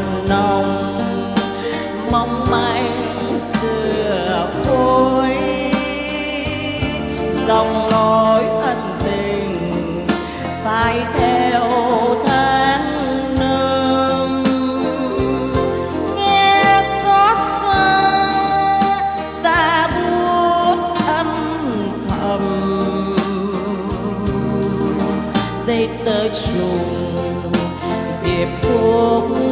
mặn nồng mong manh tựa phôi, dòng lối ân tình phải theo tháng năm. Nghe xót xa xa buốt âm thầm. Dây tơ trùng điệp khúc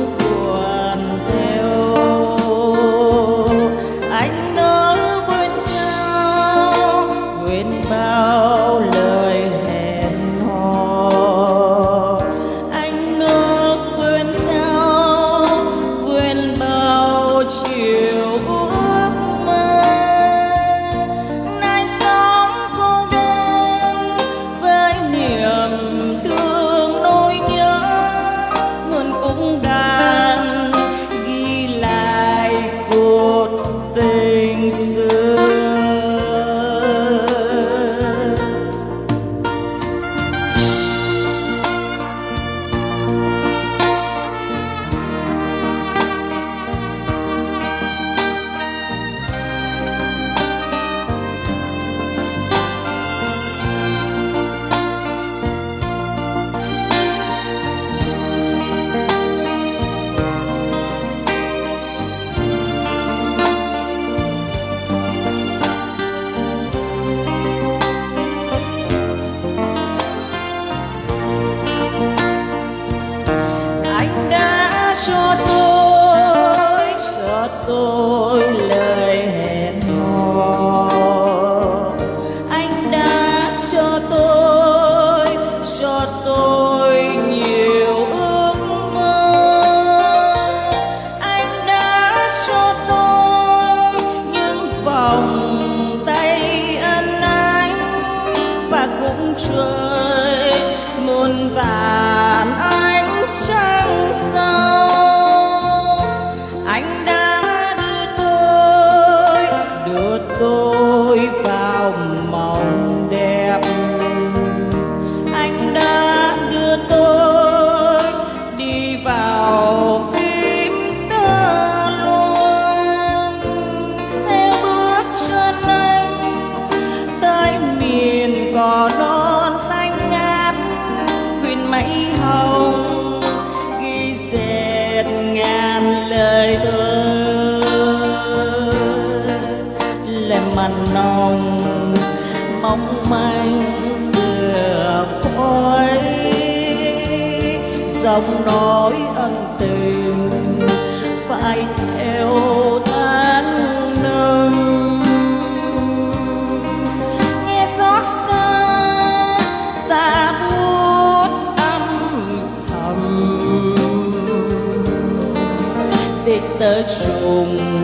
cho tôi cho tôi lời hẹn hò. Anh đã cho tôi cho tôi nhiều ước mơ. Anh đã cho tôi những vòng tay ân anh và cũng trời muôn vàn anh hồng ghi dệt ngàn lời thơ. Lời mặn nồng mong manh tựa khói dòng nói ân tình phải theo tơ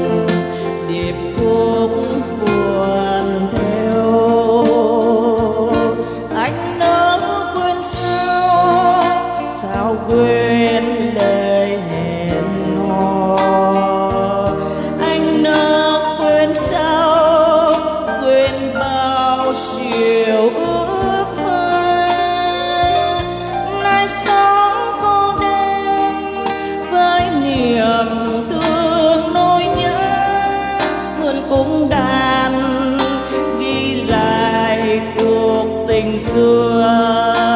tình xưa.